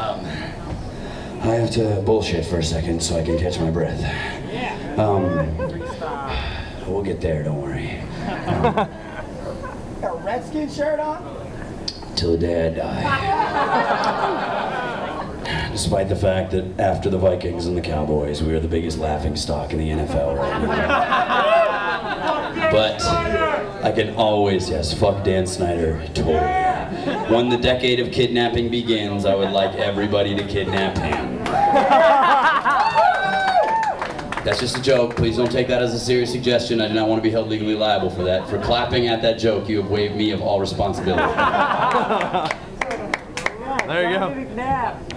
Um, I have to bullshit for a second so I can catch my breath. Um, we'll get there, don't worry. Got a Redskin shirt on? Till the day I die. Despite the fact that after the Vikings and the Cowboys, we are the biggest laughing stock in the NFL right now. But I can always, yes, fuck Dan Snyder, totally. When the decade of kidnapping begins, I would like everybody to kidnap him. That's just a joke. Please don't take that as a serious suggestion. I do not want to be held legally liable for that. For clapping at that joke, you have waived me of all responsibility. There you go.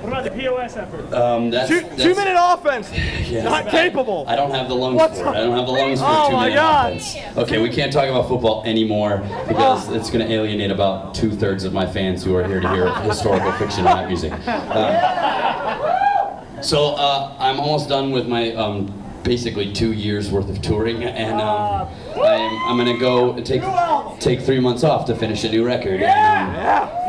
What about the POS effort? Um, that's, Two, that's- two minute offense. Yeah. Not capable. I don't have the lungs What's for it. I don't have the lungs for Oh two my minute God. offense. Okay, we can't talk about football anymore because it's going to alienate about two thirds of my fans who are here to hear historical fiction and not music. Uh, so uh, I'm almost done with my um, basically two years worth of touring, and um, I'm, I'm going to go take take three months off to finish a new record. And, um, POS.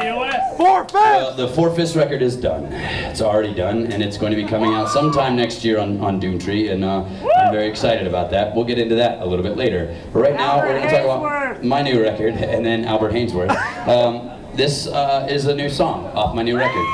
The Four Fists record is done. It's already done, and it's going to be coming out sometime next year on, on Doomtree, and uh, I'm very excited about that. We'll get into that a little bit later. But right now, we're going to talk about my new record, and then Albert Haynesworth. Um, this uh, is a new song off my new record.